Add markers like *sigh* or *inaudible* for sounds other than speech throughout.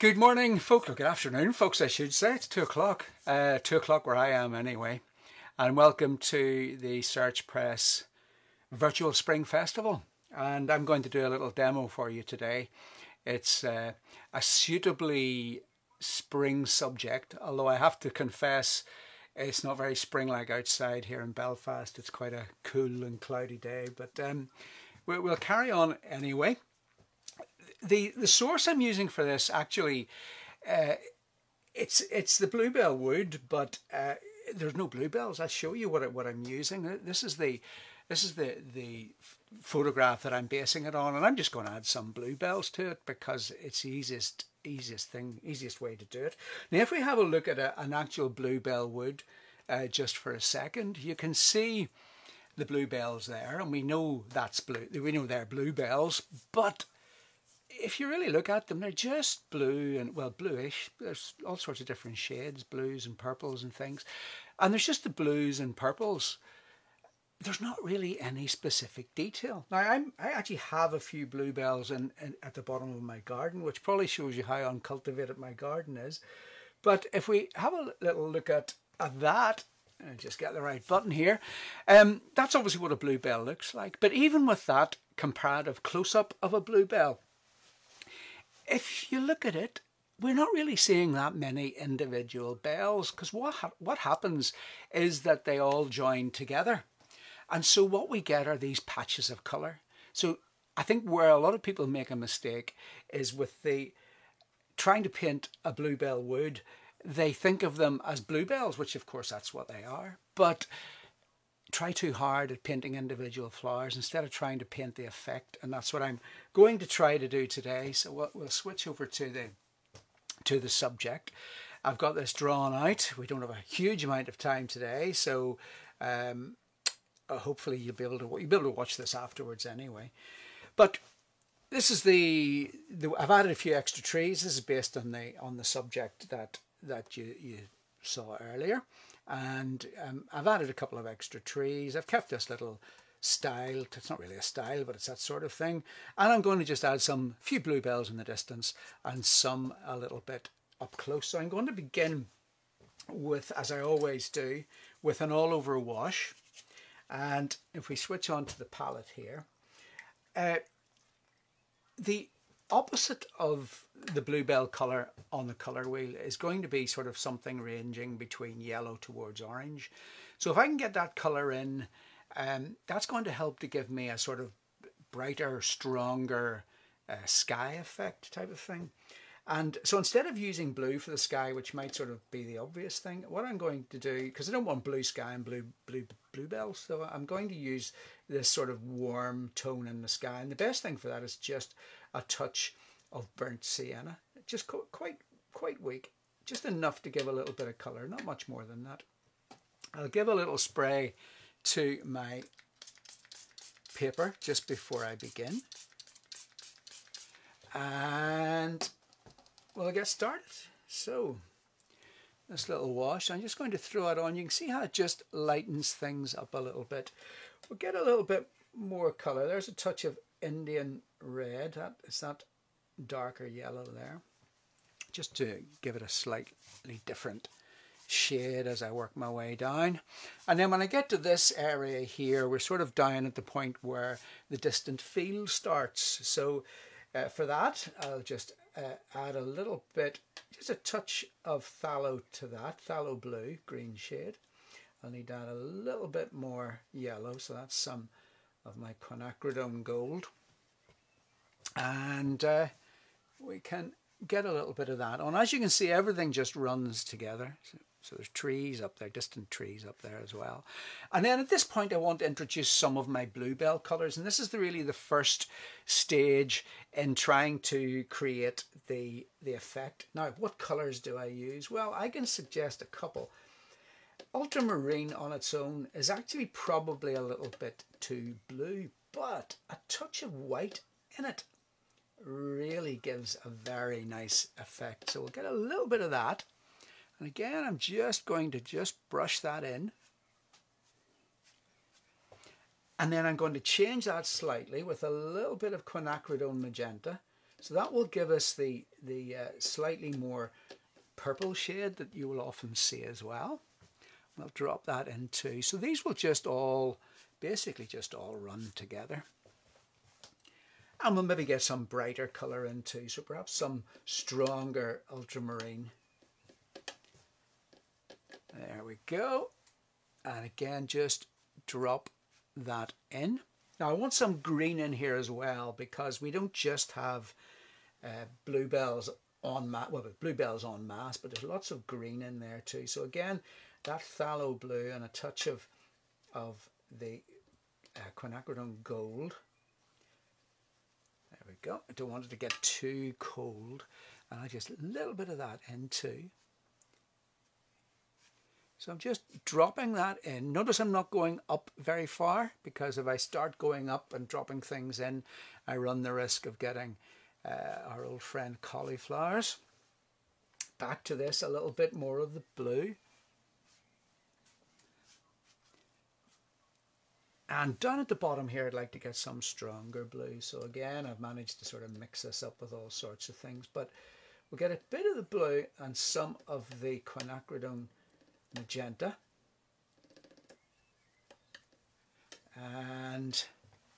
Good morning, folks. Good afternoon, folks, I should say. It's two o'clock. Uh, two o'clock where I am, anyway. And welcome to the Search Press Virtual Spring Festival. And I'm going to do a little demo for you today. It's uh, a suitably spring subject, although I have to confess it's not very spring-like outside here in Belfast. It's quite a cool and cloudy day, but um, we'll carry on anyway the the source I'm using for this actually, uh, it's it's the bluebell wood, but uh, there's no bluebells. I'll show you what what I'm using. This is the this is the the photograph that I'm basing it on, and I'm just going to add some bluebells to it because it's easiest easiest thing easiest way to do it. Now, if we have a look at a, an actual bluebell wood, uh, just for a second, you can see the bluebells there, and we know that's blue. We know they're bluebells, but if you really look at them, they're just blue and, well, bluish. There's all sorts of different shades, blues and purples and things. And there's just the blues and purples. There's not really any specific detail. Now, I'm, I actually have a few bluebells in, in, at the bottom of my garden, which probably shows you how uncultivated my garden is. But if we have a little look at, at that, I'll just get the right button here. Um, that's obviously what a bluebell looks like. But even with that comparative close-up of a bluebell, if you look at it, we're not really seeing that many individual bells because what, ha what happens is that they all join together. And so what we get are these patches of colour. So I think where a lot of people make a mistake is with the trying to paint a bluebell wood, they think of them as bluebells, which of course that's what they are. But try too hard at painting individual flowers instead of trying to paint the effect and that's what I'm going to try to do today. So we'll, we'll switch over to the to the subject. I've got this drawn out. We don't have a huge amount of time today so um, uh, hopefully you'll be able to you'll be able to watch this afterwards anyway. But this is the, the I've added a few extra trees. This is based on the on the subject that that you, you saw earlier and um, I've added a couple of extra trees. I've kept this little style. It's not really a style, but it's that sort of thing. And I'm going to just add some few bluebells in the distance and some a little bit up close. So I'm going to begin with, as I always do, with an all over wash. And if we switch on to the palette here, uh, the opposite of the bluebell colour on the colour wheel is going to be sort of something ranging between yellow towards orange. So if I can get that colour in, um, that's going to help to give me a sort of brighter, stronger uh, sky effect type of thing. And so instead of using blue for the sky, which might sort of be the obvious thing, what I'm going to do, because I don't want blue sky and blue blue bluebells, so I'm going to use this sort of warm tone in the sky. And the best thing for that is just a touch of burnt sienna, just quite quite weak, just enough to give a little bit of colour, not much more than that. I'll give a little spray to my paper just before I begin. And we'll get started. So, this little wash, I'm just going to throw it on. You can see how it just lightens things up a little bit. We'll get a little bit more colour. There's a touch of Indian red. That is that darker yellow there. Just to give it a slightly different shade as I work my way down. And then when I get to this area here, we're sort of down at the point where the distant field starts. So uh, for that, I'll just uh, add a little bit, just a touch of phthalo to that, phthalo blue, green shade. I'll need to add a little bit more yellow, so that's some of my quinacridone gold. And uh, we can get a little bit of that on. As you can see, everything just runs together. So, so, there's trees up there, distant trees up there as well. And then at this point, I want to introduce some of my bluebell colours. And this is the, really the first stage in trying to create the, the effect. Now, what colours do I use? Well, I can suggest a couple. Ultramarine on its own is actually probably a little bit too blue, but a touch of white in it really gives a very nice effect. So we'll get a little bit of that. And again, I'm just going to just brush that in. And then I'm going to change that slightly with a little bit of quinacridone magenta So that will give us the, the uh, slightly more purple shade that you will often see as well. We'll drop that into, so these will just all, basically just all run together. And we'll maybe get some brighter colour in too, so perhaps some stronger ultramarine. There we go. And again, just drop that in. Now I want some green in here as well because we don't just have uh, bluebells on mass, well bluebells on mass, but there's lots of green in there too. So again, that phthalo blue and a touch of, of the uh, quinacridone gold. Go. I don't want it to get too cold. And I just a little bit of that into. So I'm just dropping that in. Notice I'm not going up very far because if I start going up and dropping things in, I run the risk of getting uh, our old friend cauliflowers. Back to this, a little bit more of the blue. And down at the bottom here, I'd like to get some stronger blue. So again, I've managed to sort of mix this up with all sorts of things. But we'll get a bit of the blue and some of the quinacridone magenta. And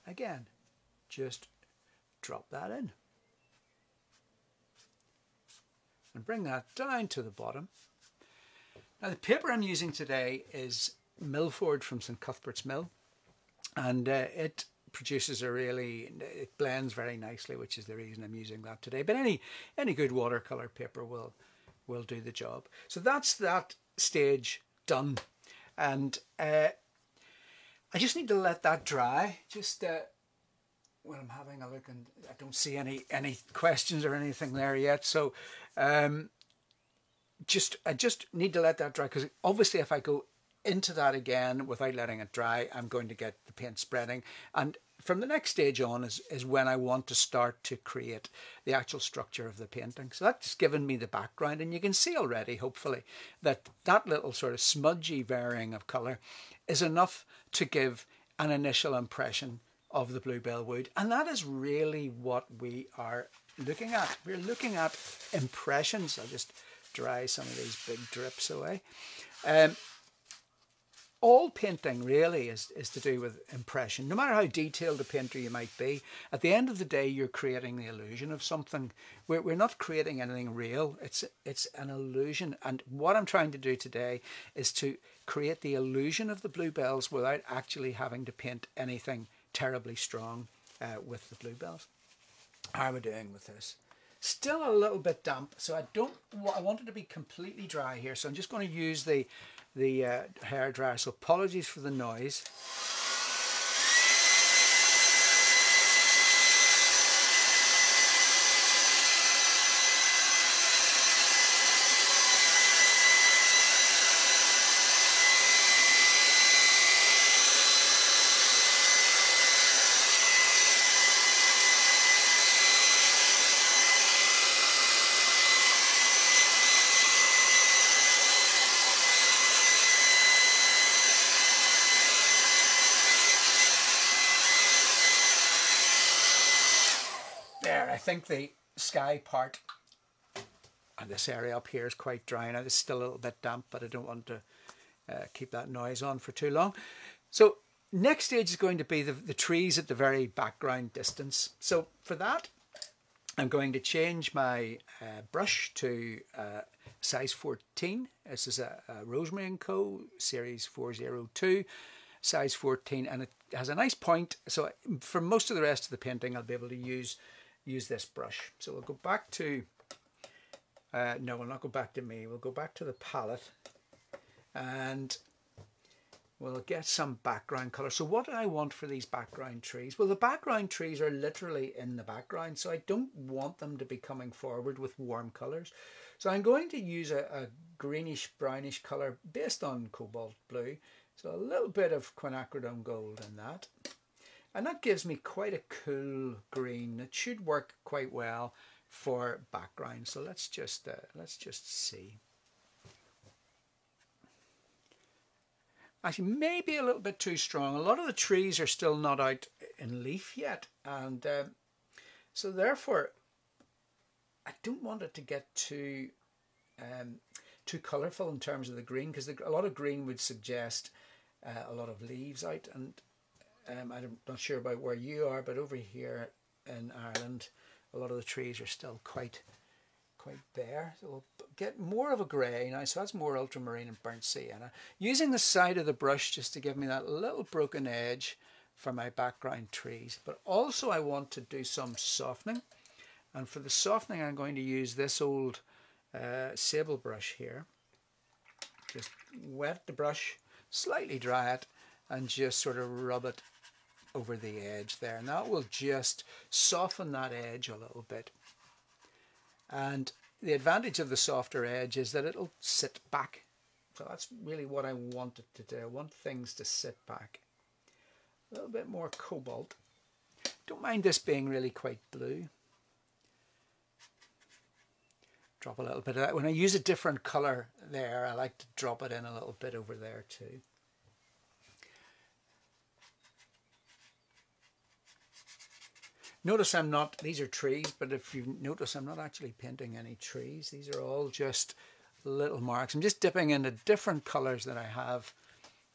again, just drop that in. And bring that down to the bottom. Now the paper I'm using today is Milford from St Cuthbert's Mill. And uh, it produces a really, it blends very nicely, which is the reason I'm using that today. But any, any good watercolor paper will, will do the job. So that's that stage done. And uh, I just need to let that dry. Just uh, when I'm having a look and I don't see any any questions or anything there yet. So um, just I just need to let that dry because obviously if I go into that again without letting it dry, I'm going to get the paint spreading. And from the next stage on is, is when I want to start to create the actual structure of the painting. So that's given me the background and you can see already, hopefully, that that little sort of smudgy varying of colour is enough to give an initial impression of the bluebell wood. And that is really what we are looking at. We're looking at impressions. I'll just dry some of these big drips away. Um, all painting really is, is to do with impression. No matter how detailed a painter you might be, at the end of the day, you're creating the illusion of something. We're, we're not creating anything real. It's, it's an illusion. And what I'm trying to do today is to create the illusion of the bluebells without actually having to paint anything terribly strong uh, with the bluebells. How am I doing with this? Still a little bit damp, so I don't. I want it to be completely dry here, so I'm just going to use the the uh, hair dryer. So apologies for the noise. Think the sky part and this area up here is quite dry now. It's still a little bit damp, but I don't want to uh, keep that noise on for too long. So next stage is going to be the, the trees at the very background distance. So for that, I'm going to change my uh, brush to uh, size 14. This is a, a Rosemary & Co. Series 402, size 14, and it has a nice point. So for most of the rest of the painting, I'll be able to use use this brush. So we'll go back to, uh, no, we'll not go back to me. We'll go back to the palette and we'll get some background color. So what do I want for these background trees? Well, the background trees are literally in the background, so I don't want them to be coming forward with warm colors. So I'm going to use a, a greenish brownish color based on cobalt blue. So a little bit of quinacridone gold in that and that gives me quite a cool green. It should work quite well for background. So let's just uh, let's just see. Actually maybe a little bit too strong. A lot of the trees are still not out in leaf yet. And uh, so therefore I don't want it to get too um, too colourful in terms of the green because a lot of green would suggest uh, a lot of leaves out. And um, I'm not sure about where you are but over here in Ireland a lot of the trees are still quite quite bare. So we'll get more of a grey now so that's more ultramarine and burnt sienna. Using the side of the brush just to give me that little broken edge for my background trees but also I want to do some softening. And for the softening I'm going to use this old uh, sable brush here. Just wet the brush, slightly dry it, and just sort of rub it over the edge there. And that will just soften that edge a little bit. And the advantage of the softer edge is that it'll sit back. So that's really what I wanted to do. I want things to sit back. A little bit more cobalt. Don't mind this being really quite blue. drop a little bit of that. When I use a different colour there, I like to drop it in a little bit over there too. Notice I'm not, these are trees, but if you notice I'm not actually painting any trees. These are all just little marks. I'm just dipping into different colours that I have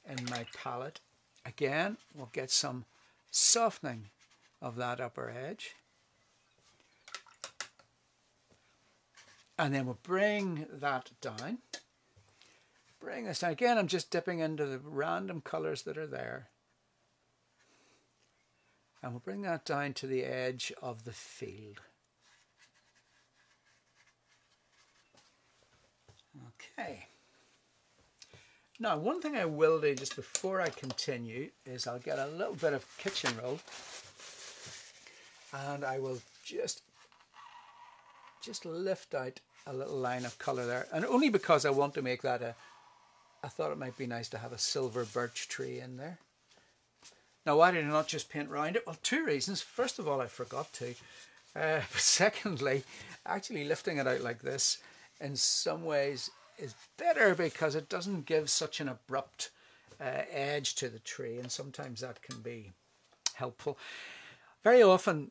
in my palette. Again, we'll get some softening of that upper edge. And then we'll bring that down. Bring this down. Again, I'm just dipping into the random colours that are there. And we'll bring that down to the edge of the field. Okay. Now, one thing I will do just before I continue is I'll get a little bit of kitchen roll and I will just just lift out a little line of colour there. And only because I want to make that a, I thought it might be nice to have a silver birch tree in there. Now why did I not just paint around it? Well, two reasons. First of all, I forgot to. Uh, *laughs* but secondly, actually lifting it out like this in some ways is better because it doesn't give such an abrupt uh, edge to the tree and sometimes that can be helpful. Very often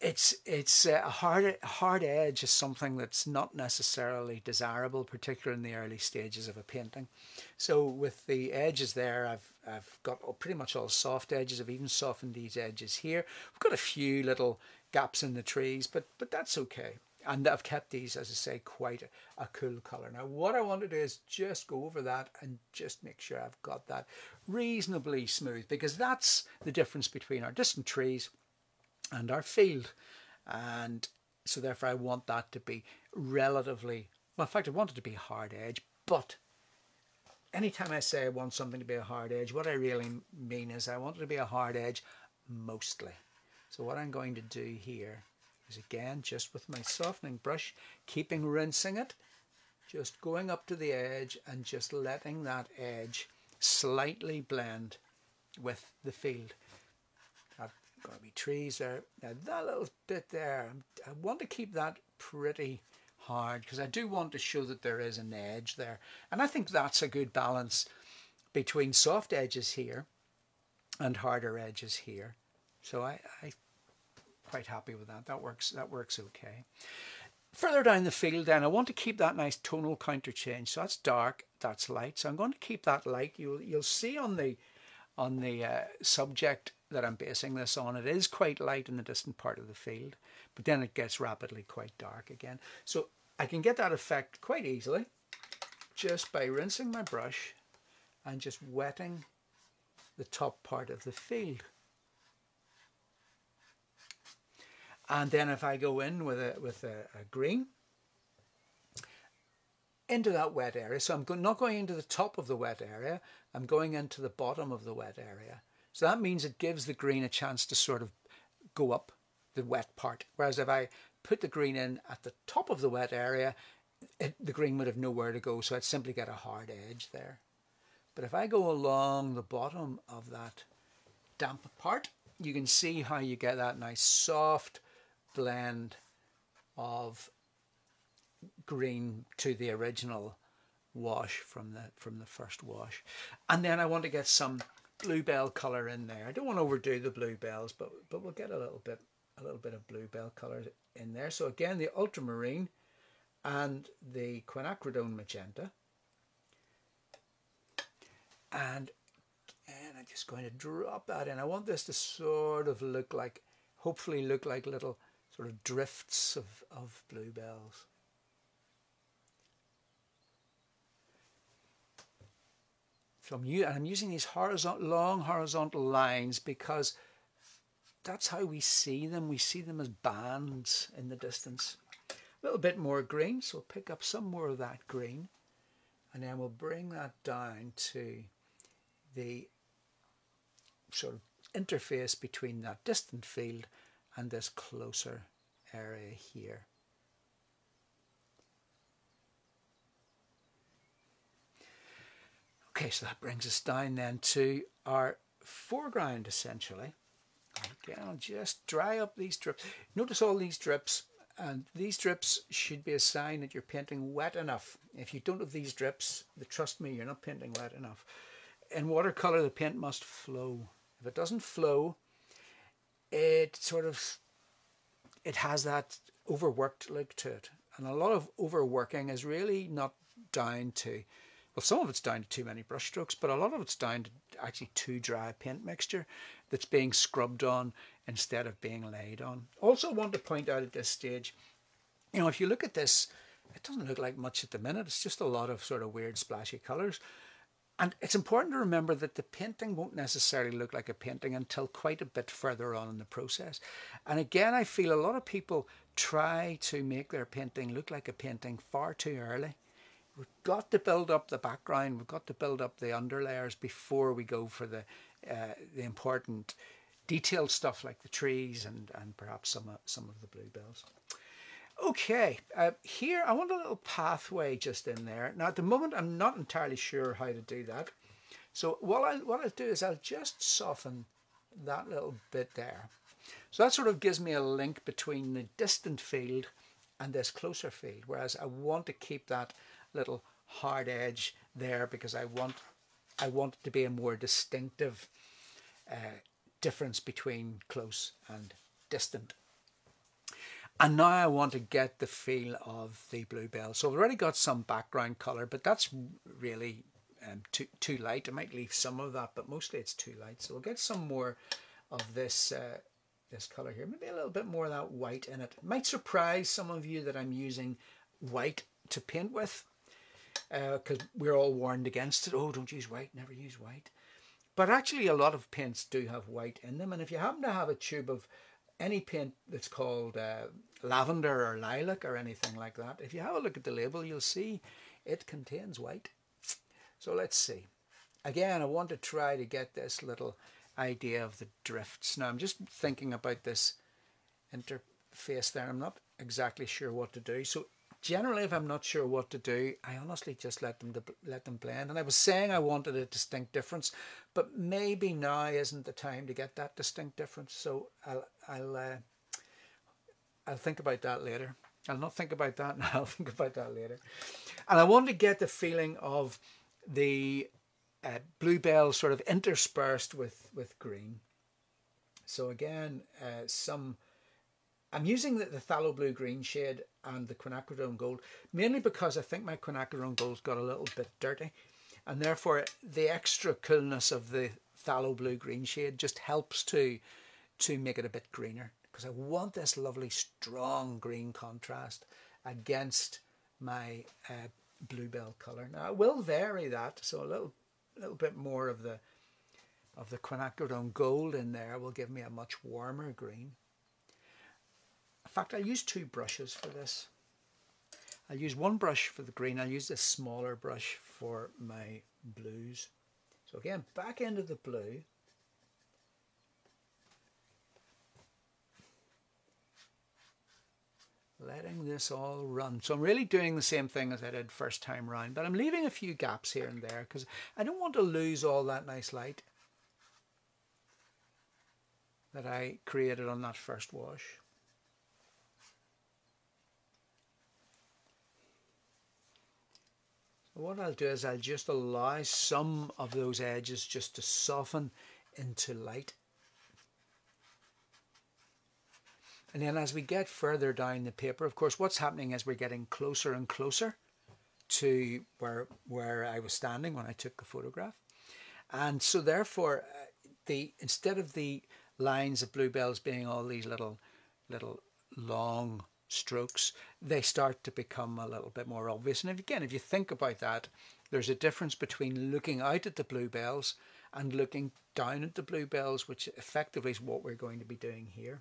it's it's uh, a hard hard edge is something that's not necessarily desirable, particularly in the early stages of a painting. So with the edges there, I've I've got pretty much all soft edges. I've even softened these edges here. We've got a few little gaps in the trees, but but that's okay. And I've kept these, as I say, quite a, a cool colour. Now what I want to do is just go over that and just make sure I've got that reasonably smooth because that's the difference between our distant trees and our field. And so therefore I want that to be relatively, well in fact I want it to be hard edge, but anytime I say I want something to be a hard edge, what I really mean is I want it to be a hard edge mostly. So what I'm going to do here is again, just with my softening brush, keeping rinsing it, just going up to the edge and just letting that edge slightly blend with the field going to be trees there. Now that little bit there, I want to keep that pretty hard because I do want to show that there is an edge there. And I think that's a good balance between soft edges here and harder edges here. So I, I quite happy with that. That works. That works okay. Further down the field then, I want to keep that nice tonal counter change. So that's dark, that's light. So I'm going to keep that light. You'll, you'll see on the, on the uh, subject that I'm basing this on. It is quite light in the distant part of the field, but then it gets rapidly quite dark again. So I can get that effect quite easily just by rinsing my brush and just wetting the top part of the field. And then if I go in with a, with a, a green, into that wet area. So I'm not going into the top of the wet area, I'm going into the bottom of the wet area. So that means it gives the green a chance to sort of go up the wet part. Whereas if I put the green in at the top of the wet area, it, the green would have nowhere to go. So I'd simply get a hard edge there. But if I go along the bottom of that damp part, you can see how you get that nice soft blend of green to the original wash from the from the first wash and then I want to get some bluebell colour in there. I don't want to overdo the bluebells, but but we'll get a little bit a little bit of bluebell colour in there. So again, the ultramarine and the quinacridone magenta. And, and I'm just going to drop that in. I want this to sort of look like, hopefully look like little sort of drifts of, of bluebells. So I'm, and I'm using these horizontal, long horizontal lines because that's how we see them. We see them as bands in the distance. A little bit more green, so we'll pick up some more of that green. And then we'll bring that down to the sort of interface between that distant field and this closer area here. Okay, so that brings us down then to our foreground essentially. Again, I'll just dry up these drips. Notice all these drips, and these drips should be a sign that you're painting wet enough. If you don't have these drips, trust me, you're not painting wet enough. In watercolour, the paint must flow. If it doesn't flow, it sort of, it has that overworked look to it. And a lot of overworking is really not down to well, some of it's down to too many brushstrokes, but a lot of it's down to actually too dry paint mixture that's being scrubbed on instead of being laid on. Also want to point out at this stage, you know, if you look at this, it doesn't look like much at the minute. It's just a lot of sort of weird splashy colours. And it's important to remember that the painting won't necessarily look like a painting until quite a bit further on in the process. And again, I feel a lot of people try to make their painting look like a painting far too early. We've got to build up the background. We've got to build up the underlayers before we go for the uh, the important detailed stuff like the trees and and perhaps some of, some of the bluebells. Okay, uh, here I want a little pathway just in there. Now at the moment I'm not entirely sure how to do that. So what I what I'll do is I'll just soften that little bit there. So that sort of gives me a link between the distant field and this closer field, whereas I want to keep that little hard edge there because I want I want it to be a more distinctive uh, difference between close and distant. And now I want to get the feel of the bluebell. So I've already got some background colour, but that's really um, too, too light. I might leave some of that, but mostly it's too light. So we'll get some more of this uh, this colour here. Maybe a little bit more of that white in it. it. Might surprise some of you that I'm using white to paint with because uh, we're all warned against it. Oh, don't use white, never use white. But actually, a lot of paints do have white in them. And if you happen to have a tube of any paint that's called uh, lavender or lilac or anything like that, if you have a look at the label, you'll see it contains white. So let's see. Again, I want to try to get this little idea of the drifts. Now, I'm just thinking about this interface there. I'm not exactly sure what to do. So generally if I'm not sure what to do, I honestly just let them let them blend. And I was saying I wanted a distinct difference, but maybe now isn't the time to get that distinct difference. So I'll I'll uh, I'll think about that later. I'll not think about that now. *laughs* I'll think about that later. And I want to get the feeling of the uh, bluebell sort of interspersed with with green. So again, uh, some I'm using the, the blue green shade and the quinacridone gold mainly because I think my quinacridone gold's got a little bit dirty and therefore the extra coolness of the phthalo blue green shade just helps to to make it a bit greener because I want this lovely strong green contrast against my uh, bluebell colour. Now I will vary that so a little little bit more of the of the quinacridone gold in there will give me a much warmer green. In fact, I'll use two brushes for this. I'll use one brush for the green. I'll use this smaller brush for my blues. So again, back into the blue. Letting this all run. So I'm really doing the same thing as I did first time round, but I'm leaving a few gaps here and there because I don't want to lose all that nice light that I created on that first wash. What I'll do is I'll just allow some of those edges just to soften into light. And then as we get further down the paper, of course, what's happening is we're getting closer and closer to where, where I was standing when I took the photograph. And so therefore, uh, the instead of the lines of bluebells being all these little, little long strokes, they start to become a little bit more obvious. And again, if you think about that, there's a difference between looking out at the bluebells and looking down at the bluebells, which effectively is what we're going to be doing here.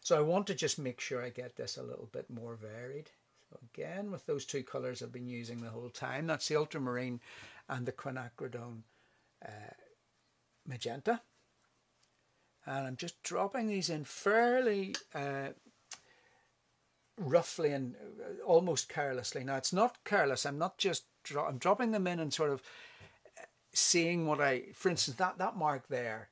So I want to just make sure I get this a little bit more varied. So again, with those two colours I've been using the whole time, that's the ultramarine and the quinacridone uh, magenta. And I'm just dropping these in fairly uh, roughly and uh, almost carelessly. Now it's not careless. I'm not just dro I'm dropping them in and sort of uh, seeing what I, for instance, that that mark there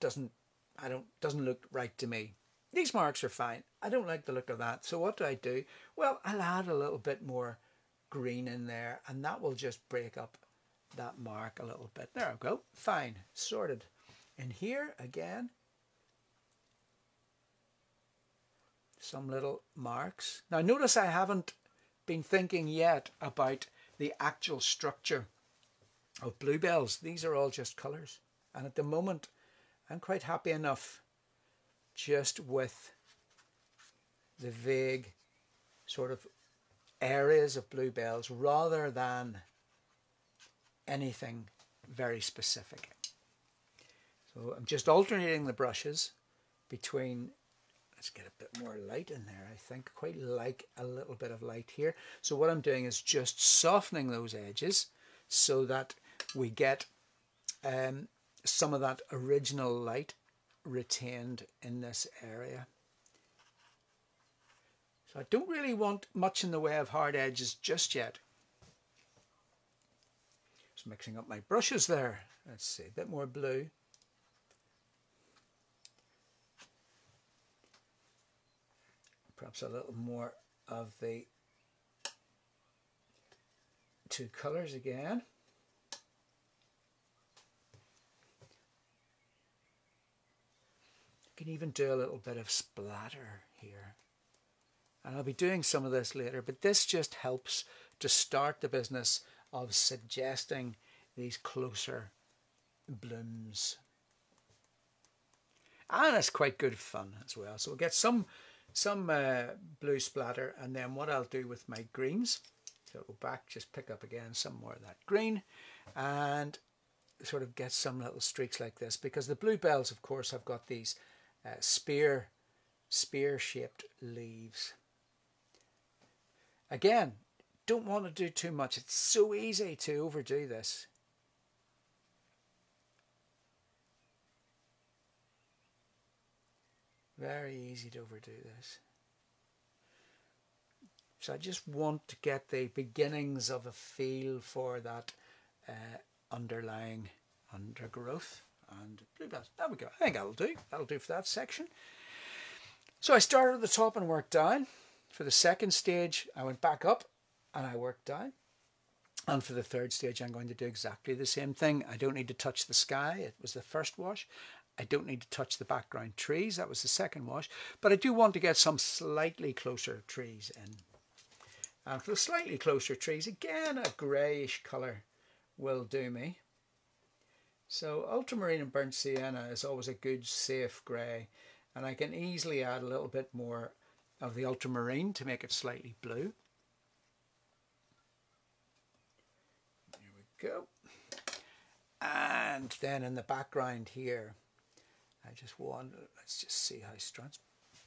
doesn't I don't doesn't look right to me. These marks are fine. I don't like the look of that. So what do I do? Well, I'll add a little bit more green in there and that will just break up that mark a little bit. There we go. Fine. Sorted. And here again, some little marks. Now notice I haven't been thinking yet about the actual structure of bluebells. These are all just colours. And at the moment, I'm quite happy enough just with the vague sort of areas of bluebells rather than anything very specific. So I'm just alternating the brushes between, let's get a bit more light in there, I think, quite like a little bit of light here. So what I'm doing is just softening those edges so that we get um, some of that original light retained in this area. So I don't really want much in the way of hard edges just yet. Just mixing up my brushes there. Let's see, a bit more blue. Perhaps a little more of the two colours again. You can even do a little bit of splatter here. And I'll be doing some of this later, but this just helps to start the business of suggesting these closer blooms. And it's quite good fun as well. So we'll get some some uh, blue splatter and then what I'll do with my greens, so go back, just pick up again some more of that green and sort of get some little streaks like this because the bluebells of course have got these uh, spear, spear shaped leaves. Again, don't want to do too much. It's so easy to overdo this. Very easy to overdo this. So I just want to get the beginnings of a feel for that uh, underlying undergrowth and bluebells. There we go. I think that'll do. That'll do for that section. So I started at the top and worked down. For the second stage, I went back up and I worked down. And for the third stage, I'm going to do exactly the same thing. I don't need to touch the sky. It was the first wash. I don't need to touch the background trees. That was the second wash. But I do want to get some slightly closer trees in. And for the slightly closer trees, again, a greyish colour will do me. So ultramarine and burnt sienna is always a good safe grey and I can easily add a little bit more of the ultramarine to make it slightly blue. There we go. And then in the background here, I just want, let's just see how strong,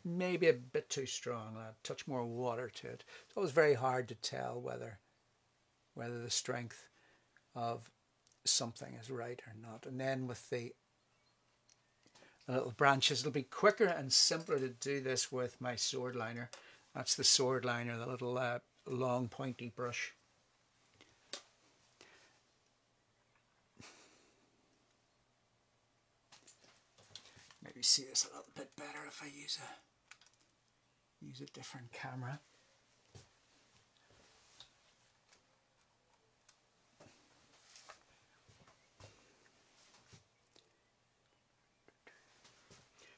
maybe a bit too strong, I'll touch more water to it. It's always very hard to tell whether, whether the strength of something is right or not. And then with the little branches, it'll be quicker and simpler to do this with my sword liner. That's the sword liner, the little uh, long pointy brush. Maybe see this a little bit better if I use a use a different camera.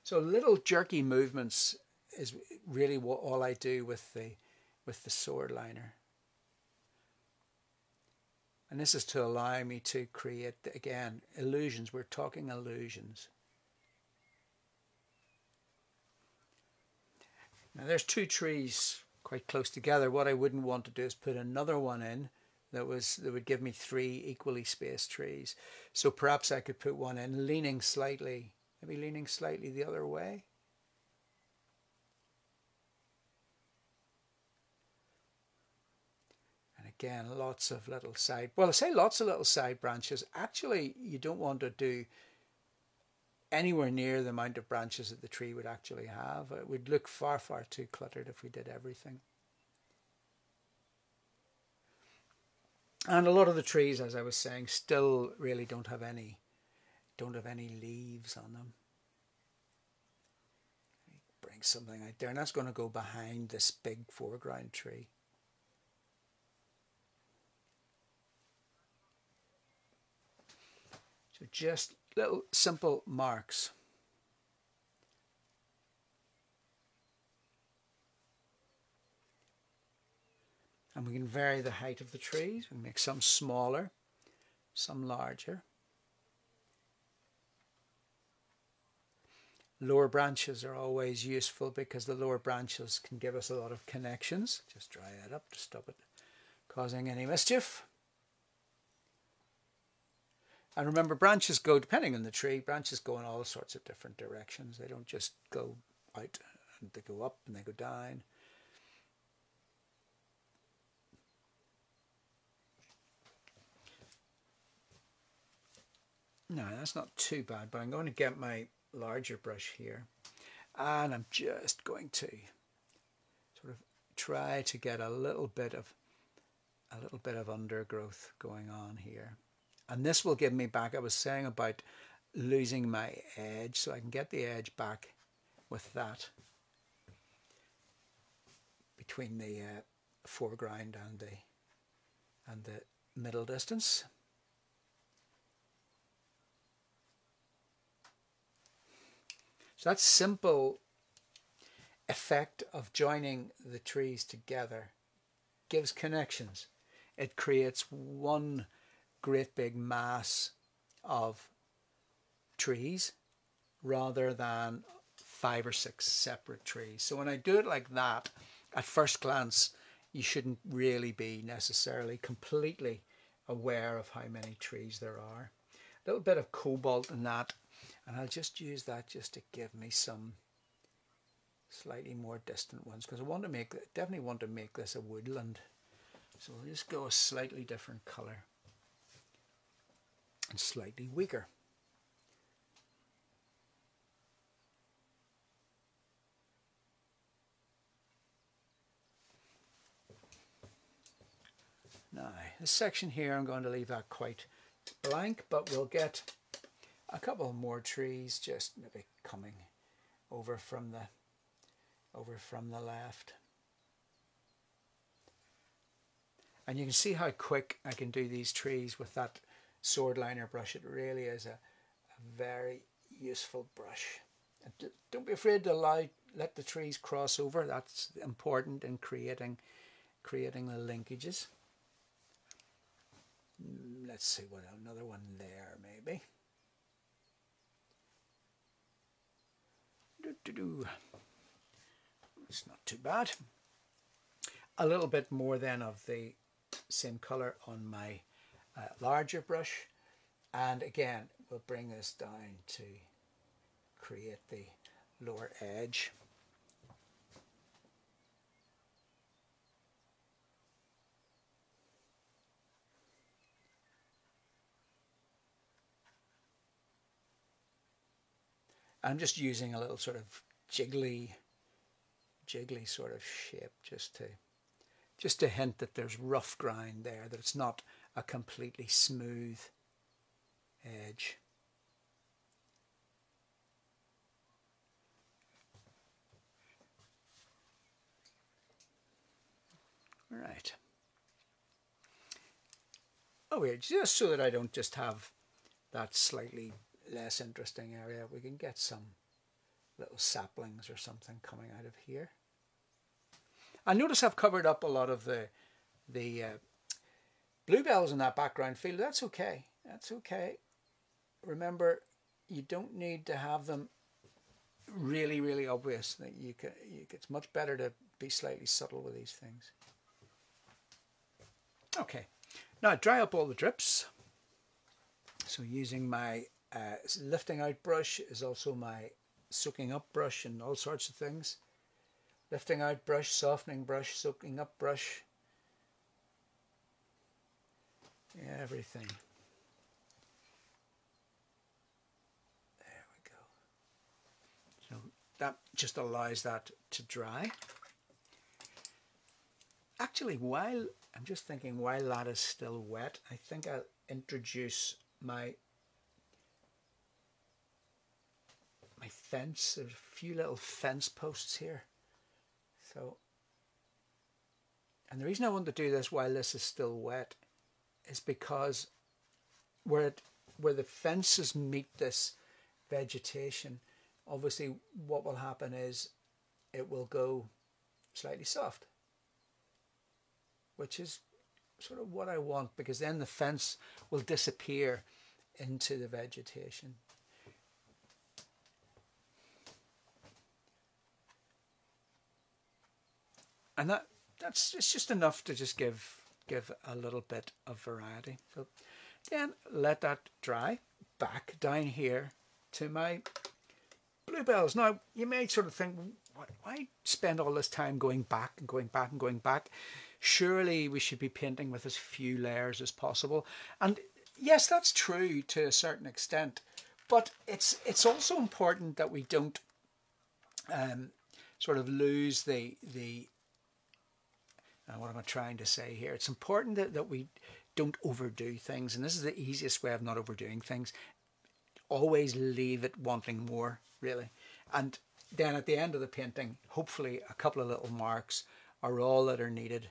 So little jerky movements is really what all I do with the with the sword liner. And this is to allow me to create, again, illusions. We're talking illusions. Now there's two trees quite close together. What I wouldn't want to do is put another one in that was that would give me three equally spaced trees. So perhaps I could put one in leaning slightly, maybe leaning slightly the other way. And again, lots of little side, well, I say lots of little side branches. Actually, you don't want to do anywhere near the amount of branches that the tree would actually have. It would look far, far too cluttered if we did everything. And a lot of the trees, as I was saying, still really don't have any don't have any leaves on them. Bring something out there, and that's going to go behind this big foreground tree. So just little simple marks. And we can vary the height of the trees. We make some smaller, some larger. Lower branches are always useful because the lower branches can give us a lot of connections. Just dry that up to stop it causing any mischief. And remember, branches go, depending on the tree, branches go in all sorts of different directions. They don't just go out, and they go up and they go down. No, that's not too bad, but I'm going to get my larger brush here and I'm just going to sort of try to get a little bit of a little bit of undergrowth going on here. And this will give me back, I was saying about losing my edge, so I can get the edge back with that between the uh, foreground and the and the middle distance. So that simple effect of joining the trees together gives connections. It creates one great big mass of trees rather than five or six separate trees. So when I do it like that, at first glance, you shouldn't really be necessarily completely aware of how many trees there are. A little bit of cobalt in that and I'll just use that just to give me some slightly more distant ones because I want to make definitely want to make this a woodland so we'll just go a slightly different color slightly weaker. Now this section here I'm going to leave that quite blank but we'll get a couple more trees just maybe coming over from the over from the left. And you can see how quick I can do these trees with that sword liner brush it really is a, a very useful brush and don't be afraid to allow let the trees cross over that's important in creating creating the linkages mm, let's see what another one there maybe Do, do, do. It's not too bad. A little bit more then of the same color on my larger brush. And again, we'll bring this down to create the lower edge. I'm just using a little sort of jiggly, jiggly sort of shape just to, just to hint that there's rough ground there, that it's not a completely smooth edge. All right. Oh, yeah, just so that I don't just have that slightly less interesting area, we can get some little saplings or something coming out of here. I notice I've covered up a lot of the the uh, bluebells in that background field. That's okay. That's okay. Remember, you don't need to have them really, really obvious. That you can, you, it's much better to be slightly subtle with these things. Okay, now dry up all the drips. So using my uh, lifting out brush is also my soaking up brush and all sorts of things. Lifting out brush, softening brush, soaking up brush. Everything. There we go. So that just allows that to dry. Actually, while I'm just thinking while that is still wet, I think I'll introduce my my fence. There's a few little fence posts here. So, and the reason I want to do this while this is still wet is because where it, where the fences meet this vegetation, obviously what will happen is it will go slightly soft, which is sort of what I want because then the fence will disappear into the vegetation. and that that's it's just enough to just give give a little bit of variety. So then let that dry. Back down here to my bluebells. Now you may sort of think, why spend all this time going back and going back and going back? Surely we should be painting with as few layers as possible. And yes, that's true to a certain extent, but it's it's also important that we don't um, sort of lose the the uh, what am I trying to say here? It's important that, that we don't overdo things, and this is the easiest way of not overdoing things. Always leave it wanting more, really. And then at the end of the painting, hopefully a couple of little marks are all that are needed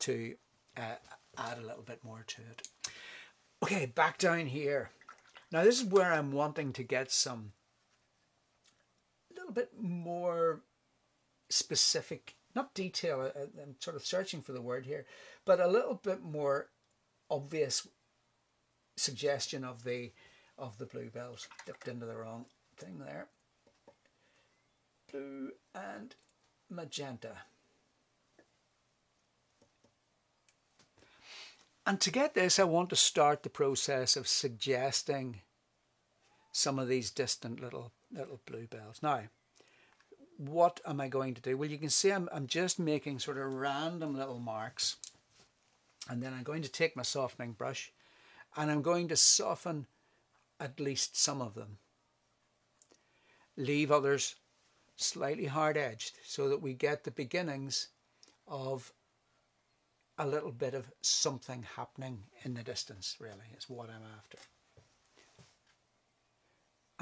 to uh, add a little bit more to it. Okay, back down here. Now this is where I'm wanting to get some a little bit more specific not detail, uh, uh, I'm sort of searching for the word here, but a little bit more obvious suggestion of the of the bluebells. Dipped into the wrong thing there. Blue and magenta. And to get this, I want to start the process of suggesting some of these distant little little bluebells. Now, what am I going to do? Well, you can see I'm, I'm just making sort of random little marks. And then I'm going to take my softening brush and I'm going to soften at least some of them. Leave others slightly hard edged so that we get the beginnings of a little bit of something happening in the distance, really, is what I'm after.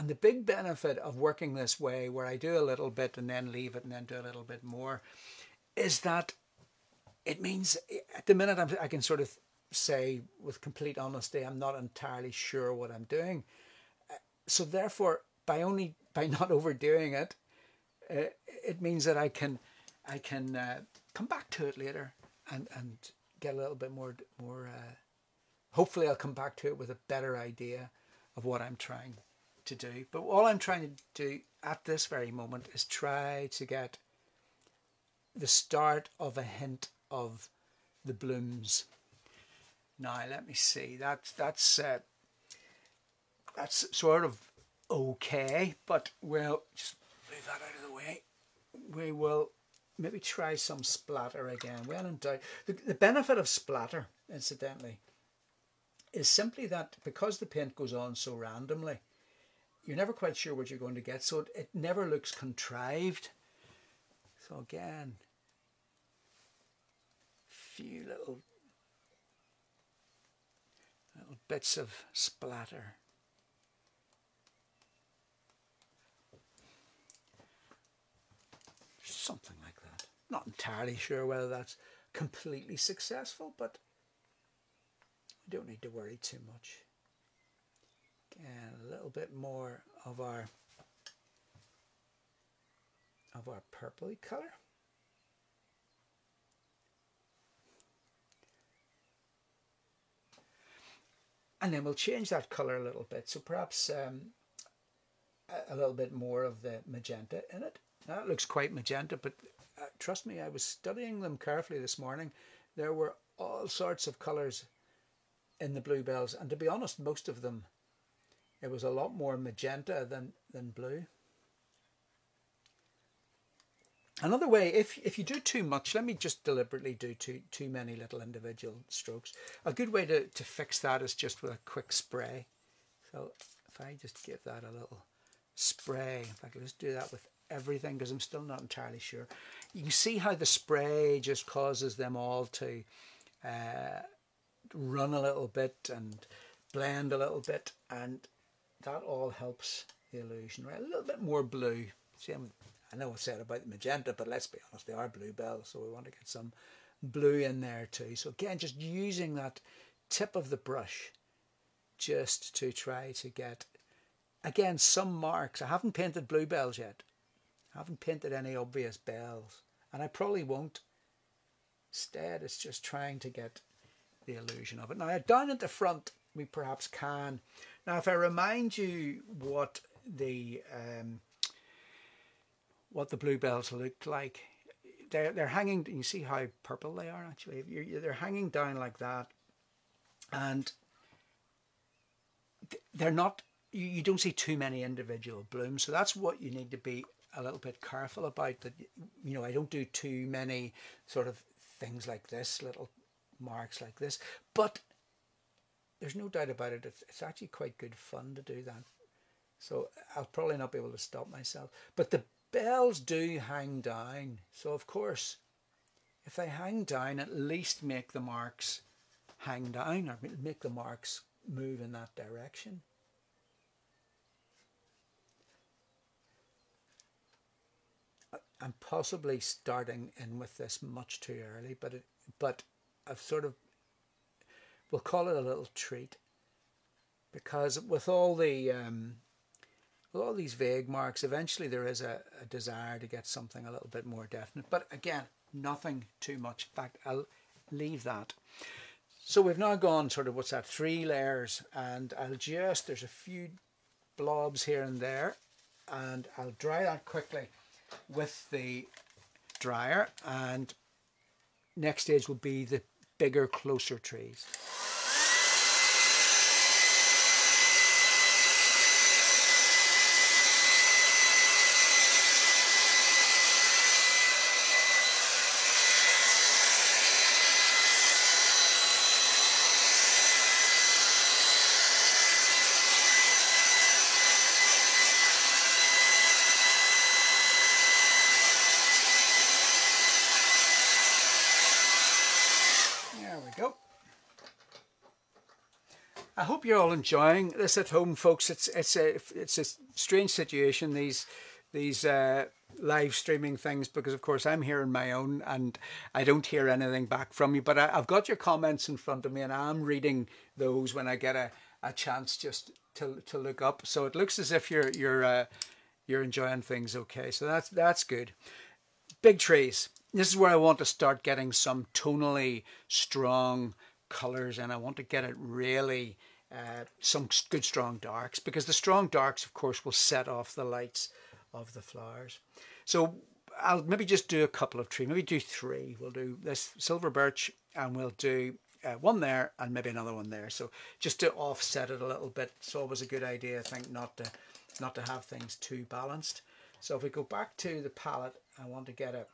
And the big benefit of working this way, where I do a little bit and then leave it and then do a little bit more, is that it means at the minute I'm, i can sort of say with complete honesty, I'm not entirely sure what I'm doing. So therefore, by only by *laughs* not overdoing it, uh, it means that I can I can uh, come back to it later and and get a little bit more more. Uh, hopefully, I'll come back to it with a better idea of what I'm trying to do. But all I'm trying to do at this very moment is try to get the start of a hint of the blooms. Now let me see. That's that's uh, that's sort of okay, but we'll just move that out of the way. We will maybe try some splatter again. Well in doubt. The, the benefit of splatter, incidentally, is simply that because the paint goes on so randomly, you're never quite sure what you're going to get, so it, never looks contrived. So again, few little little bits of splatter. Something like that. Not entirely sure whether that's completely successful, but we don't need to worry too much and a little bit more of our of our purpley colour. And then we'll change that colour a little bit. So perhaps um, a, a, little bit more of the magenta in it. That looks quite magenta, but uh, trust me, I was studying them carefully this morning. There were all sorts of colours in the bluebells, and to be honest, most of them, it was a lot more magenta than, than blue. Another way, if, if you do too much, let me just deliberately do too, too many little individual strokes. A good way to, to fix that is just with a quick spray. So if I just give that a little spray, in fact, let's do that with everything because I'm still not entirely sure. You can see how the spray just causes them all to uh, run a little bit and blend a little bit and that all helps the illusion, right? A little bit more blue. Same I know I said about the magenta, but let's be honest, they are bluebells, so we want to get some blue in there too. So again, just using that tip of the brush just to try to get, again, some marks. I haven't painted bluebells yet. I haven't painted any obvious bells, and I probably won't. Instead, it's just trying to get the illusion of it. Now, down at the front, we perhaps can. Now, if I remind you what the um, what the bluebells looked like. They're, they're hanging, you see how purple they are actually. You're, they're hanging down like that. And they're not, you, you don't see too many individual blooms. So that's what you need to be a little bit careful about. That You know, I don't do too many sort of things like this, little marks like this. But there's no doubt about it, it's, it's actually quite good fun to do that. So I'll probably not be able to stop myself. But the bells do hang down. So of course, if they hang down, at least make the marks hang down or make the marks move in that direction. I'm possibly starting in with this much too early, but it, but I've sort of we'll call it a little treat because with all the um, with all these vague marks, eventually there is a, a, desire to get something a little bit more definite. But again, nothing too much. In fact, I'll leave that. So we've now gone sort of, what's that, three layers. And I'll just, there's a few blobs here and there. And I'll dry that quickly with the dryer. And next stage will be the bigger, closer trees. I hope you're all enjoying this at home, folks. It's it's a it's a strange situation these these uh, live streaming things because of course I'm here on my own and I don't hear anything back from you. But I, have got your comments in front of me and I'm reading those when I get a, a chance just to to look up. So it looks as if you're you're uh, you're enjoying things okay. So that's that's good. Big trees. This is where I want to start getting some tonally strong colors and I want to get it really uh, some good strong darks because the strong darks of course will set off the lights of the flowers. So I'll maybe just do a couple of trees, maybe do three. We'll do this silver birch and we'll do uh, one there and maybe another one there. So just to offset it a little bit, it's always a good idea I think not to, not to have things too balanced. So if we go back to the palette, I want to get a,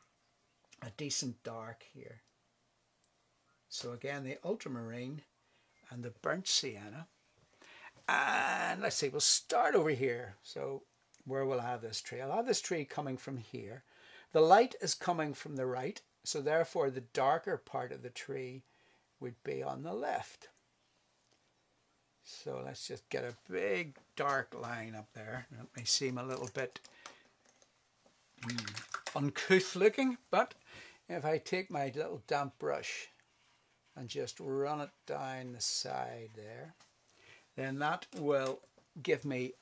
a decent dark here. So again, the ultramarine and the burnt sienna. And let's see, we'll start over here. So where will I have this tree? I'll have this tree coming from here. The light is coming from the right, so therefore the darker part of the tree would be on the left. So let's just get a big dark line up there. It may seem a little bit mm, uncouth looking, but if I take my little damp brush and just run it down the side there, then that will give me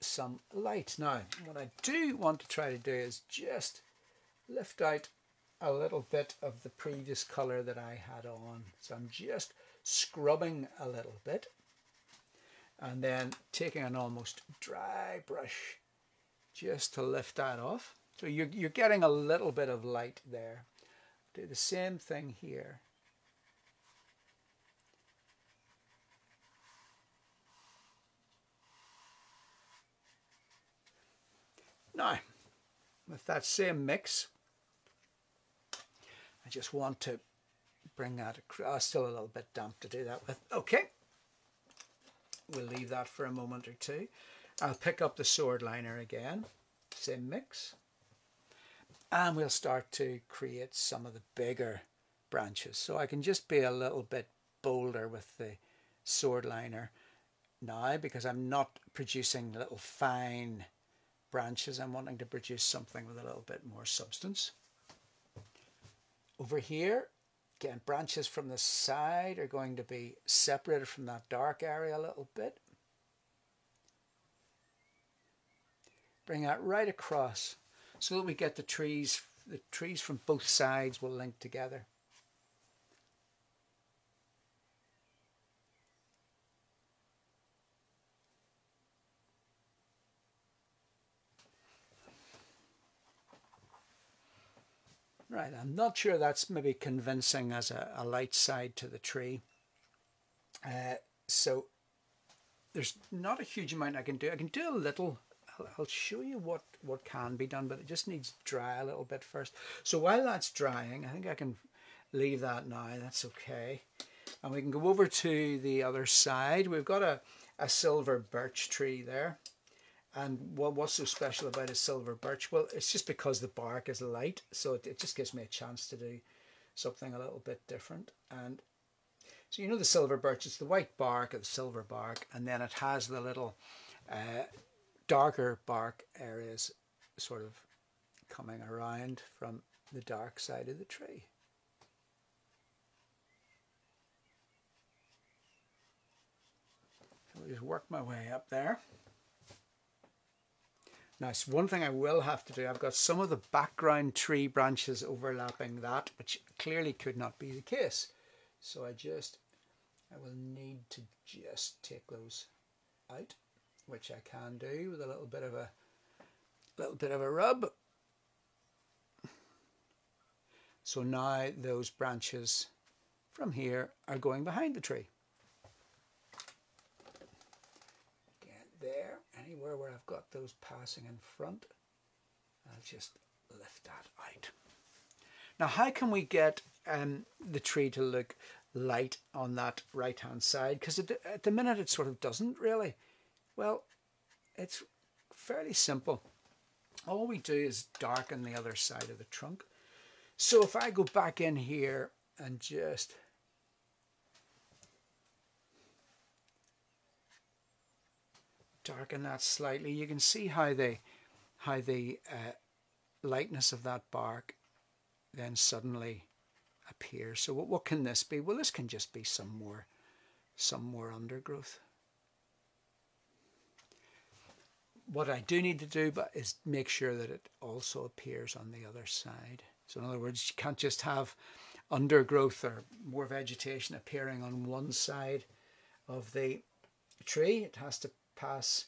some light. Now, what I do want to try to do is just lift out a little bit of the previous colour that I had on. So I'm just scrubbing a little bit and then taking an almost dry brush just to lift that off. So you're, you're getting a little bit of light there. Do the same thing here. Now, with that same mix, I just want to bring that across, oh, still a little bit damp to do that with. Okay, we'll leave that for a moment or two. I'll pick up the sword liner again, same mix, and we'll start to create some of the bigger branches. So I can just be a little bit bolder with the sword liner now because I'm not producing little fine branches. I'm wanting to produce something with a little bit more substance. Over here, again, branches from the side are going to be separated from that dark area a little bit. Bring that right across so that we get the trees, the trees from both sides will link together. Right, I'm not sure that's maybe convincing as a, a light side to the tree. Uh, so there's not a huge amount I can do. I can do a little. I'll, I'll show you what, what can be done, but it just needs dry a little bit first. So while that's drying, I think I can leave that now. That's okay. And we can go over to the other side. We've got a, a silver birch tree there. And what, what's so special about a silver birch? Well, it's just because the bark is light, so it, it just gives me a chance to do something a little bit different. And so you know the silver birch, it's the white bark of the silver bark, and then it has the little uh, darker bark areas sort of coming around from the dark side of the tree. So I'll just work my way up there. Now, one thing I will have to do, I've got some of the background tree branches overlapping that, which clearly could not be the case. So I just, I will need to just take those out, which I can do with a little bit of a, little bit of a rub. So now those branches from here are going behind the tree. There, anywhere where I've got those passing in front, I'll just lift that out. Now, how can we get um, the tree to look light on that right hand side? Because at the minute it sort of doesn't really. Well, it's fairly simple. All we do is darken the other side of the trunk. So if I go back in here and just darken that slightly, you can see how the how the uh, lightness of that bark then suddenly appears. So what, what can this be? Well, this can just be some more some more undergrowth. What I do need to do but is make sure that it also appears on the other side. So in other words, you can't just have undergrowth or more vegetation appearing on one side of the tree. It has to pass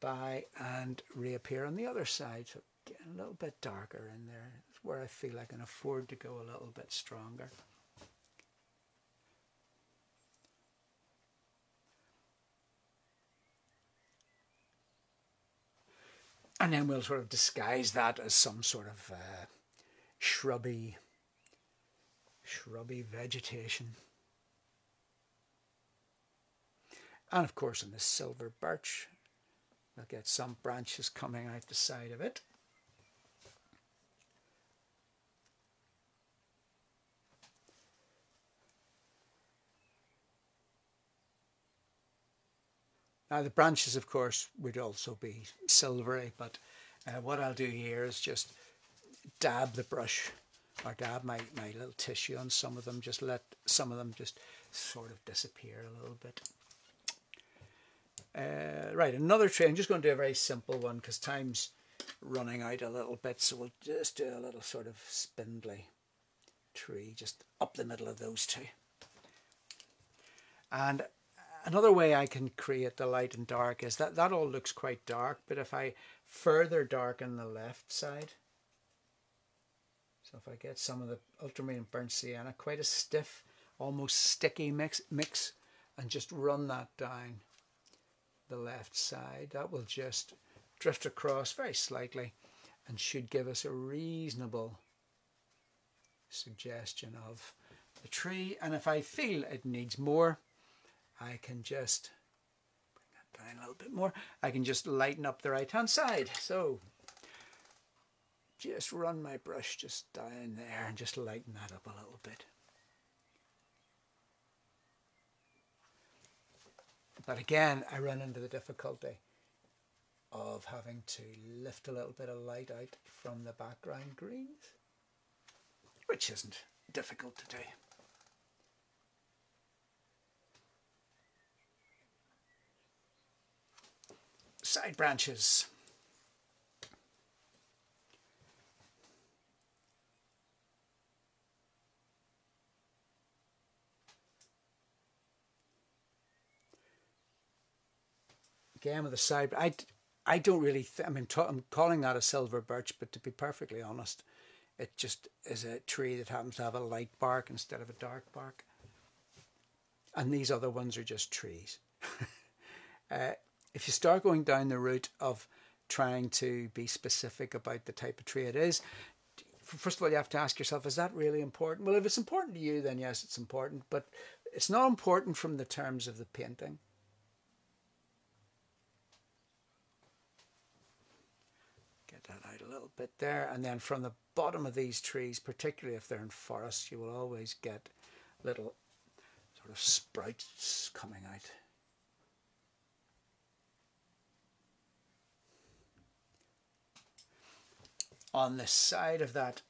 by and reappear on the other side. So get a little bit darker in there. It's where I feel I can afford to go a little bit stronger. And then we'll sort of disguise that as some sort of uh, shrubby, shrubby vegetation. And of course in the silver birch, we'll get some branches coming out the side of it. Now the branches of course would also be silvery but uh, what I'll do here is just dab the brush or dab my, my little tissue on some of them, just let some of them just sort of disappear a little bit. Uh, right, another tree. I'm just going to do a very simple one because time's running out a little bit. So we'll just do a little sort of spindly tree just up the middle of those two. And another way I can create the light and dark is that that all looks quite dark, but if I further darken the left side, so if I get some of the ultramarine burnt sienna, quite a stiff, almost sticky mix, mix and just run that down the left side, that will just drift across very slightly and should give us a reasonable suggestion of the tree. And if I feel it needs more, I can just bring that down a little bit more. I can just lighten up the right hand side. So just run my brush just down there and just lighten that up a little bit. But again, I run into the difficulty of having to lift a little bit of light out from the background greens, which isn't difficult to do. Side branches. Again with the side, I, I don't really, I mean, I'm calling that a silver birch, but to be perfectly honest, it just is a tree that happens to have a light bark instead of a dark bark. And these other ones are just trees. *laughs* uh, if you start going down the route of trying to be specific about the type of tree it is, first of all, you have to ask yourself, is that really important? Well, if it's important to you, then yes, it's important, but it's not important from the terms of the painting. Get that out a little bit there and then from the bottom of these trees particularly if they're in forests you will always get little sort of sprouts coming out on the side of that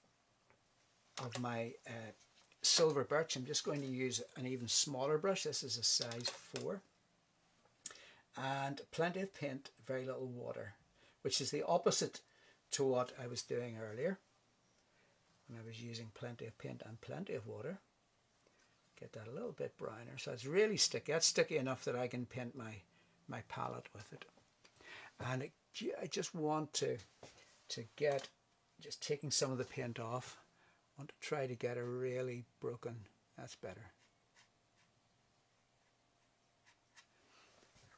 of my uh, silver birch I'm just going to use an even smaller brush this is a size 4 and plenty of paint very little water which is the opposite to what I was doing earlier when I was using plenty of paint and plenty of water. Get that a little bit browner. So it's really sticky. That's sticky enough that I can paint my, my palette with it. And it, I just want to, to get, just taking some of the paint off, I want to try to get a really broken, that's better.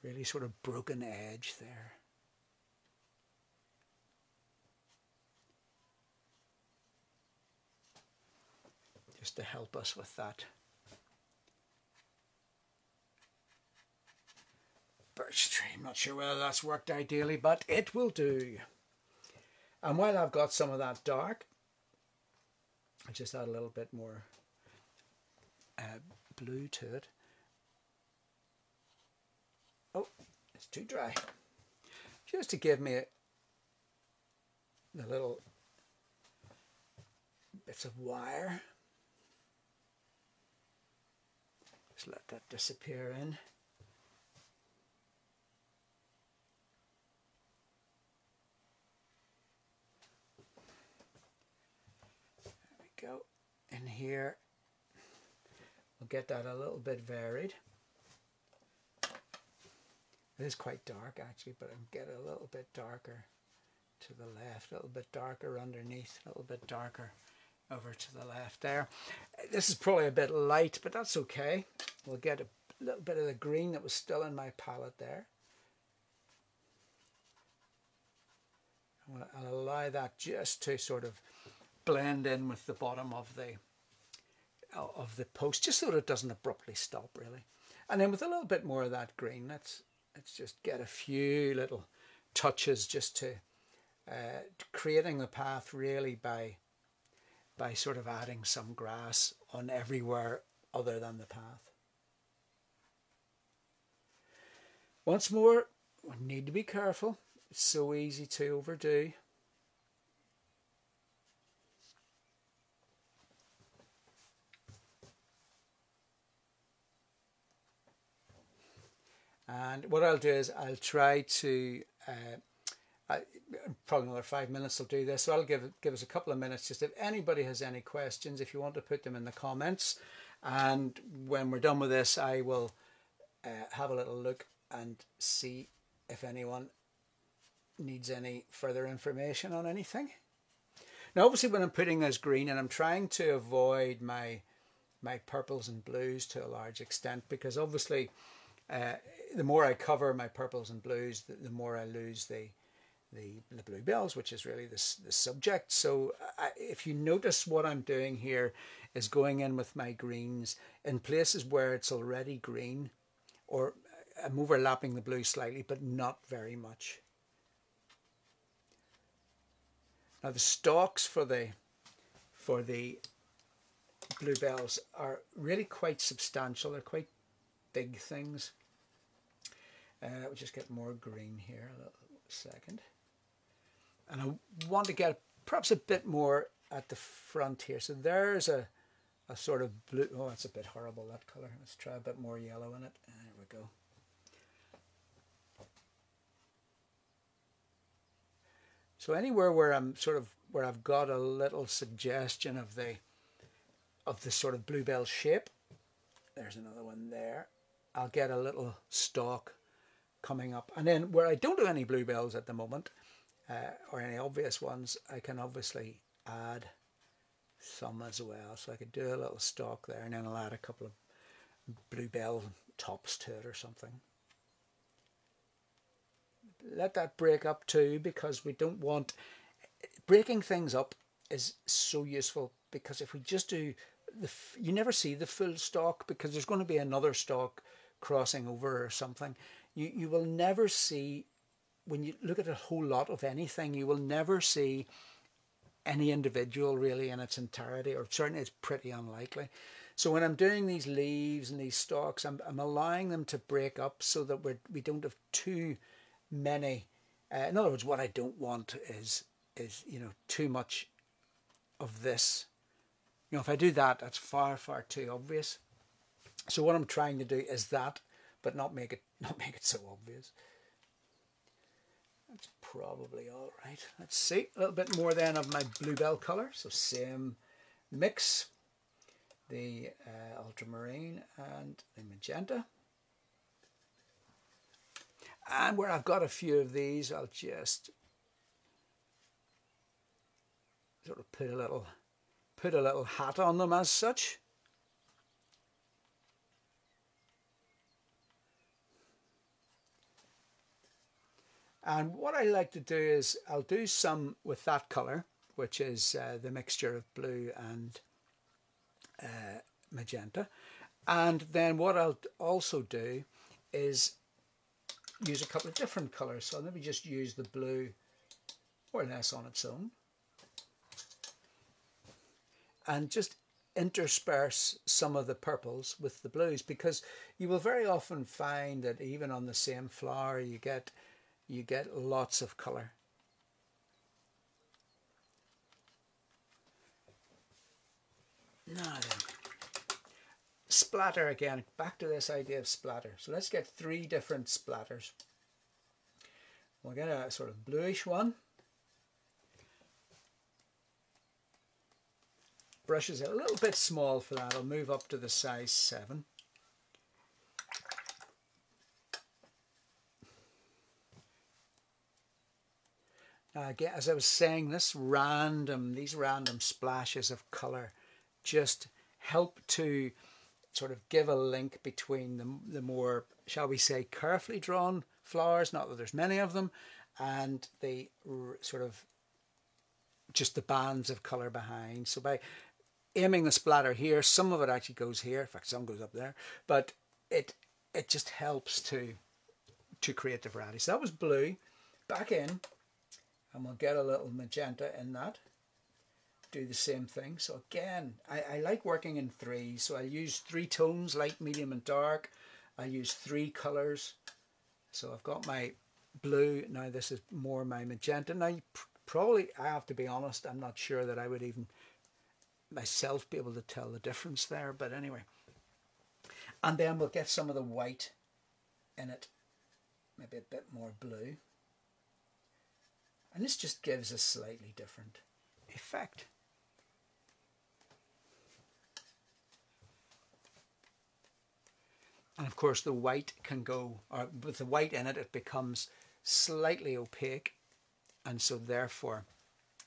Really sort of broken edge there. just to help us with that. Birch tree, I'm not sure whether that's worked ideally, but it will do. And while I've got some of that dark, I just add a little bit more uh, blue to it. Oh, it's too dry. Just to give me a, the little bits of wire. Just let that disappear in. Go. In here, we'll get that a little bit varied. It is quite dark actually, but I'll get a little bit darker to the left, a little bit darker underneath, a little bit darker over to the left there. This is probably a bit light, but that's okay. We'll get a little bit of the green that was still in my palette there. I'll allow that just to sort of blend in with the bottom of the of the post, just so that it doesn't abruptly stop, really. And then with a little bit more of that green, let's let's just get a few little touches just to uh, creating the path really by by sort of adding some grass on everywhere other than the path. Once more, we need to be careful. It's so easy to overdo. And what I'll do is I'll try to, uh, I, probably another five minutes will do this. So I'll give, give us a couple of minutes just if anybody has any questions, if you want to put them in the comments. And when we're done with this, I will uh, have a little look and see if anyone needs any further information on anything. Now obviously when I'm putting this green and I'm trying to avoid my my purples and blues to a large extent because obviously uh, the more I cover my purples and blues the, the, more I lose the the, the bluebells which is really the, the subject so I, if you notice what I'm doing here is going in with my greens in places where it's already green or I'm overlapping the blue slightly but not very much Now the stalks for the for the bluebells are really quite substantial. They're quite big things. Uh, we'll just get more green here a little second. And I want to get perhaps a bit more at the front here. So there's a, a sort of blue. Oh, that's a bit horrible, that colour. Let's try a bit more yellow in it. There we go. So anywhere where I'm sort of where I've got a little suggestion of the of the sort of bluebell shape, there's another one there. I'll get a little stalk coming up. And then where I don't do any bluebells at the moment, uh, or any obvious ones, I can obviously add some as well. So I could do a little stalk there and then I'll add a couple of bluebell tops to it or something let that break up too because we don't want breaking things up is so useful because if we just do the you never see the full stalk because there's going to be another stalk crossing over or something you you will never see when you look at a whole lot of anything you will never see any individual really in its entirety or certainly it's pretty unlikely so when I'm doing these leaves and these stalks I'm, I'm allowing them to break up so that we're, we don't have too many. Uh, in other words, what I don't want is is you know too much of this. You know, if I do that, that's far far too obvious. So what I'm trying to do is that, but not make it *laughs* not make it so obvious. That's probably all right. Let's see a little bit more then of my bluebell color. So same mix, the uh, ultramarine and the magenta. And where I've got a few of these, I'll just sort of put a little put a little hat on them as such. And what I like to do is I'll do some with that colour, which is uh, the mixture of blue and uh, magenta. And then what I'll also do is use a couple of different colours. So let me just use the blue or less on its own. And just intersperse some of the purples with the blues because you will very often find that even on the same flower you get you get lots of colour. Now then splatter again, back to this idea of splatter. So let's get three different splatters. We'll get a sort of bluish one. Brush is a little bit small for that. I'll move up to the size 7. Uh, again, as I was saying, this random, these random splashes of colour just help to sort of give a link between the, the more, shall we say, carefully drawn flowers, not that there's many of them, and the sort of just the bands of colour behind. So by aiming the splatter here, some of it actually goes here. In fact, some goes up there, but it it just helps to to create the variety. So that was blue. Back in, and we'll get a little magenta in that do the same thing. So again, I, I like working in three. So I use three tones, light, medium and dark. I use three colours. So I've got my blue. Now this is more my magenta. Now probably, I have to be honest, I'm not sure that I would even myself be able to tell the difference there. But anyway. And then we'll get some of the white in it maybe a bit more blue. And this just gives a slightly different effect. And of course the white can go, or with the white in it, it becomes slightly opaque. And so therefore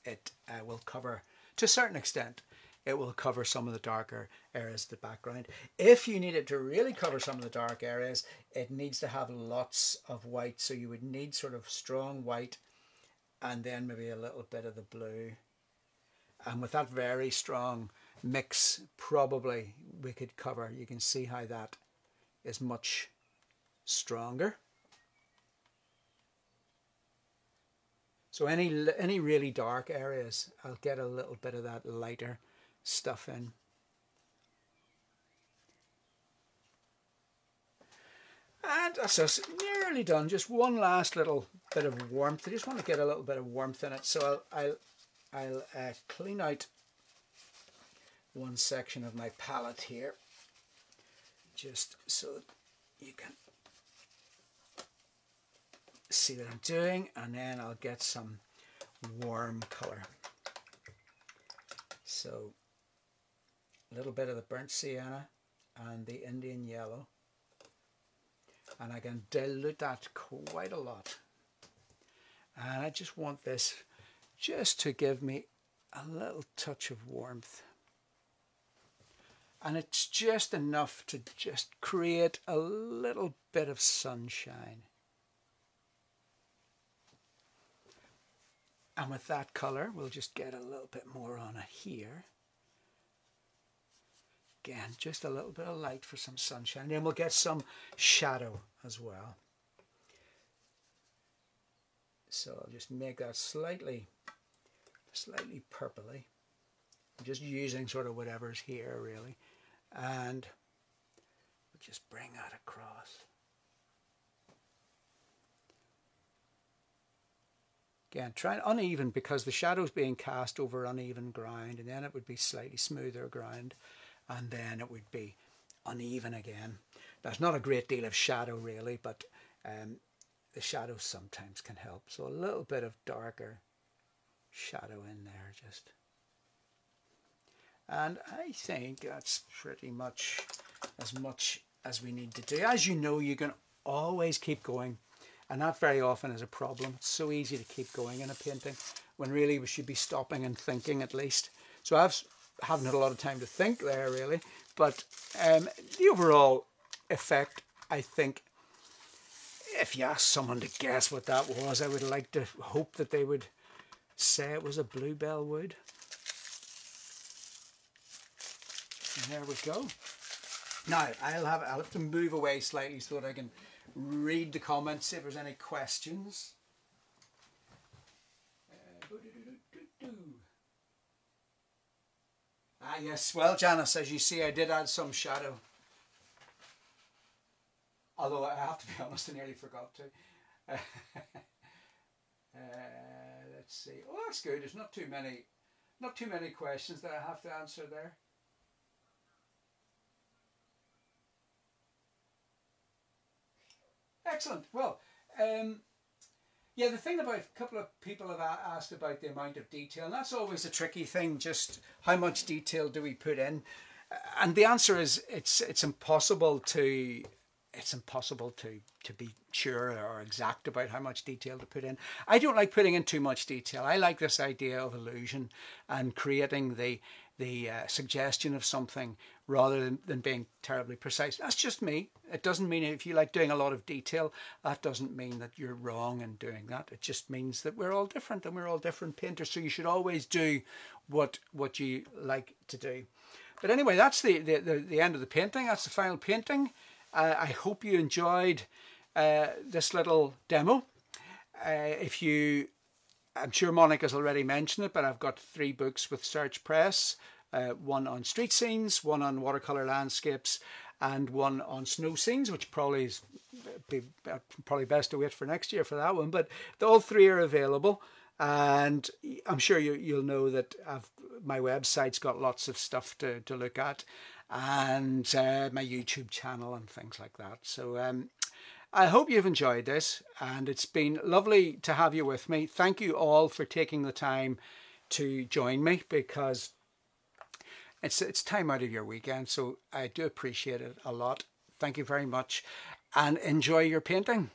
it uh, will cover, to a certain extent, it will cover some of the darker areas of the background. If you need it to really cover some of the dark areas, it needs to have lots of white. So you would need sort of strong white and then maybe a little bit of the blue. And with that very strong mix, probably we could cover, you can see how that is much stronger. So any any really dark areas, I'll get a little bit of that lighter stuff in. And that's us nearly done. Just one last little bit of warmth. I just want to get a little bit of warmth in it. So I'll, I'll, I'll uh, clean out one section of my palette here just so you can see what I'm doing and then I'll get some warm color so a little bit of the burnt sienna and the Indian yellow and I can dilute that quite a lot and I just want this just to give me a little touch of warmth and it's just enough to just create a little bit of sunshine. And with that colour, we'll just get a little bit more on it here. Again, just a little bit of light for some sunshine. And then we'll get some shadow as well. So I'll just make that slightly, slightly purpley. I'm just using sort of whatever's here really and we'll just bring that across. Again, try uneven because the shadow's being cast over uneven ground and then it would be slightly smoother ground and then it would be uneven again. There's not a great deal of shadow really, but um, the shadows sometimes can help. So a little bit of darker shadow in there just. And I think that's pretty much as much as we need to do. As you know, you can always keep going. And that very often is a problem. It's so easy to keep going in a painting when really we should be stopping and thinking at least. So I've haven't had a lot of time to think there really. But um, the overall effect, I think, if you ask someone to guess what that was, I would like to hope that they would say it was a bluebell wood. And there we go. Now, I'll have, I'll have to move away slightly so that I can read the comments see if there's any questions. Ah yes, well Janice, as you see I did add some shadow. Although I have to be *laughs* honest, I nearly forgot to. *laughs* uh, let's see. Oh, that's good. There's not too many, not too many questions that I have to answer there. Excellent. Well, um, yeah, the thing about a couple of people have asked about the amount of detail, and that's always a tricky thing. Just how much detail do we put in? And the answer is it's it's impossible to it's impossible to to be sure or exact about how much detail to put in. I don't like putting in too much detail. I like this idea of illusion and creating the the uh, suggestion of something rather than, than being terribly precise. That's just me. It doesn't mean if you like doing a lot of detail, that doesn't mean that you're wrong in doing that. It just means that we're all different and we're all different painters. So you should always do what what you like to do. But anyway, that's the, the, the, the end of the painting. That's the final painting. Uh, I hope you enjoyed uh, this little demo. Uh, if you I'm sure Monica's already mentioned it, but I've got three books with Search Press uh, one on street scenes, one on watercolor landscapes, and one on snow scenes, which probably is be probably best to wait for next year for that one. But all three are available, and I'm sure you you'll know that I've, my website's got lots of stuff to to look at, and uh, my YouTube channel and things like that. So um, I hope you've enjoyed this and it's been lovely to have you with me. Thank you all for taking the time to join me because it's it's time out of your weekend, so I do appreciate it a lot. Thank you very much and enjoy your painting.